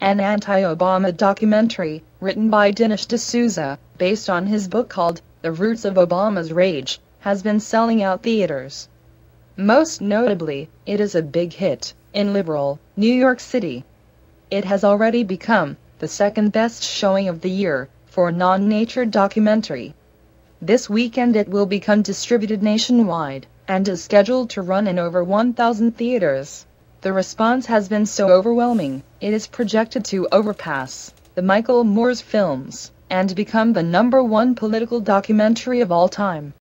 an anti-Obama documentary, written by Dinesh D'Souza, based on his book called The Roots of Obama's Rage, has been selling out theaters. Most notably, it is a big hit in liberal New York City. It has already become the second best showing of the year for a non-nature documentary. This weekend it will become distributed nationwide and is scheduled to run in over 1,000 theaters. The response has been so overwhelming, it is projected to overpass the Michael Moore's films and become the number one political documentary of all time.